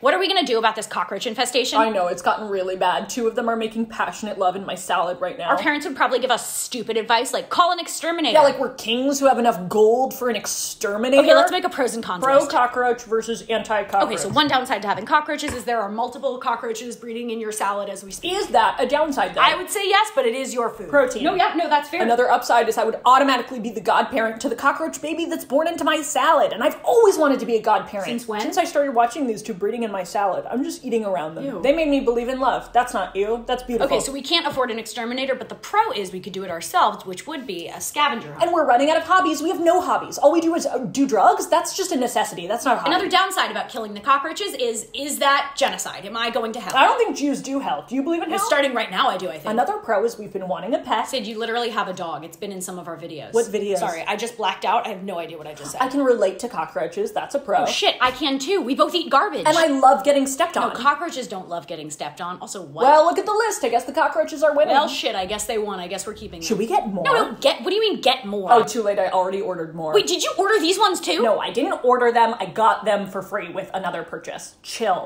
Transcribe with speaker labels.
Speaker 1: What are we gonna do about this cockroach infestation?
Speaker 2: I know, it's gotten really bad. Two of them are making passionate love in my salad right now.
Speaker 1: Our parents would probably give us stupid advice like call an exterminator.
Speaker 2: yeah, like we're kings who have enough gold for an exterminator.
Speaker 1: okay, let's make a pros and cons
Speaker 2: pro
Speaker 1: list.
Speaker 2: cockroach versus anti cockroach.
Speaker 1: Okay, so one downside to having cockroaches is there are multiple cockroaches breeding in your salad as we speak.
Speaker 2: is that a downside though?
Speaker 1: I would say yes, but it is your food.
Speaker 2: Protein.
Speaker 1: No, yeah, no, that's fair.
Speaker 2: Another upside is I would automatically be the godparent to the cockroach baby that's born into my salad. And I've always wanted to be a godparent.
Speaker 1: Since when?
Speaker 2: Since I started watching these two breeding in my salad. I'm just eating around them.
Speaker 1: Ew.
Speaker 2: They made me believe in love. That's not you. That's beautiful.
Speaker 1: Okay, so we can't afford an exterminator, but the pro is we could do it ourselves, which would be a scavenger hunt.
Speaker 2: and we're running out of hobbies. We have no hobbies. All we do is uh, do drugs. That's just a necessity. That's not a hobby.
Speaker 1: Another downside about killing the cockroaches is is that genocide? Am I going to hell?
Speaker 2: I don't think Jews do hell. Do you believe in hell?
Speaker 1: Starting right now, I do. I think.
Speaker 2: Another pro is we've been wanting a pet.
Speaker 1: Syd, you literally have a dog. It's been in some of our videos.
Speaker 2: What videos?
Speaker 1: Sorry, I just blacked out. I have no idea what I just said.
Speaker 2: I can relate to cockroaches. That's a pro.
Speaker 1: oh shit, I can too. We both eat garbage.
Speaker 2: And I love getting stepped
Speaker 1: no,
Speaker 2: on.
Speaker 1: cockroaches don't love getting stepped on. Also, what?
Speaker 2: well, look at the list. I guess the cockroaches are winning.
Speaker 1: well, shit. I guess they won. I guess we're keeping. Them.
Speaker 2: Should we get more?
Speaker 1: No, no. Get. What do you mean get more?
Speaker 2: Oh, too late. I already ordered more.
Speaker 1: Wait, did you order these ones too?
Speaker 2: No, I didn't order them. I got them for free with another purchase. Chill.